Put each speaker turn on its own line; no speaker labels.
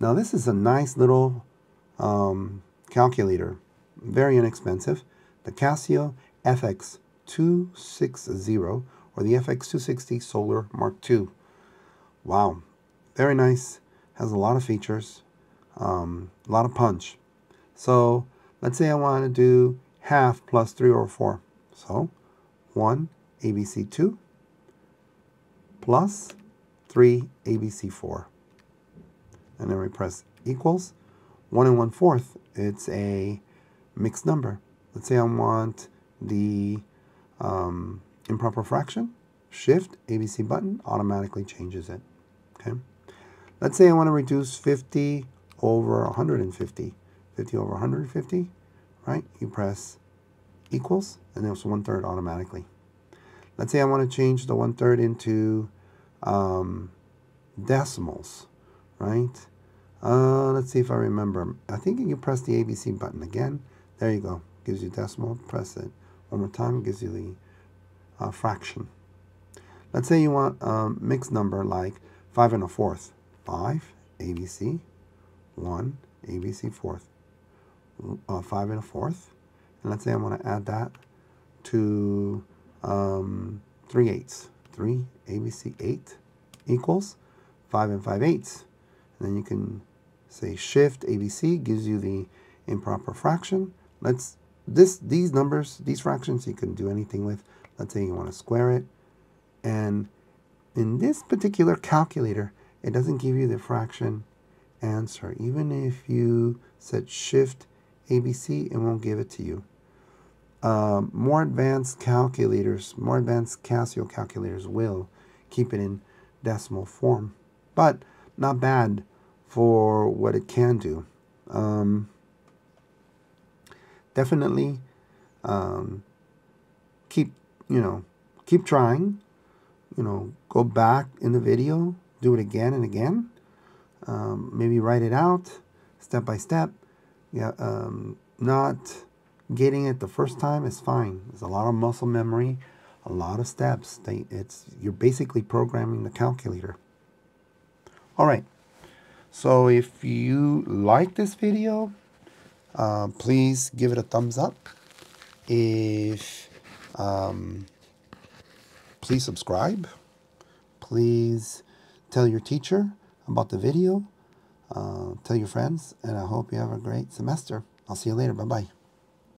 Now this is a nice little um, calculator, very inexpensive. The Casio FX260 or the FX260 Solar Mark II. Wow, very nice. Has a lot of features, um, a lot of punch. So let's say I want to do half plus 3 over 4. So 1 ABC2 plus 3 ABC4. And then we press equals. 1 and 1 fourth, it's a mixed number. Let's say I want the um, improper fraction. Shift, ABC button, automatically changes it. Okay. Let's say I want to reduce 50 over 150. 50 over 150, right? You press equals, and it's one third automatically. Let's say I want to change the one third into um, decimals, right? Uh, let's see if I remember. I think you can press the ABC button again. There you go. Gives you decimal. Press it one more time. Gives you the uh, fraction. Let's say you want a mixed number like 5 and a fourth. 5 ABC, 1 ABC fourth. Uh, 5 and a fourth. And let's say I want to add that to um, 3 eighths. 3 ABC 8 equals 5 and 5 eighths. And then you can say shift ABC gives you the improper fraction. Let's this these numbers, these fractions you can do anything with. Let's say you want to square it. And in this particular calculator, it doesn't give you the fraction answer. Even if you set shift ABC, it won't give it to you. Um, more advanced calculators, more advanced Casio calculators will keep it in decimal form. But not bad for what it can do. Um, definitely um, keep, you know, keep trying. You know, go back in the video, do it again and again. Um, maybe write it out step by step. Yeah, um, not getting it the first time is fine. There's a lot of muscle memory, a lot of steps. They, it's you're basically programming the calculator. All right. So if you like this video, uh, please give it a thumbs up. If um, please subscribe. Please tell your teacher about the video. Uh, tell your friends, and I hope you have a great semester. I'll see you later. Bye bye.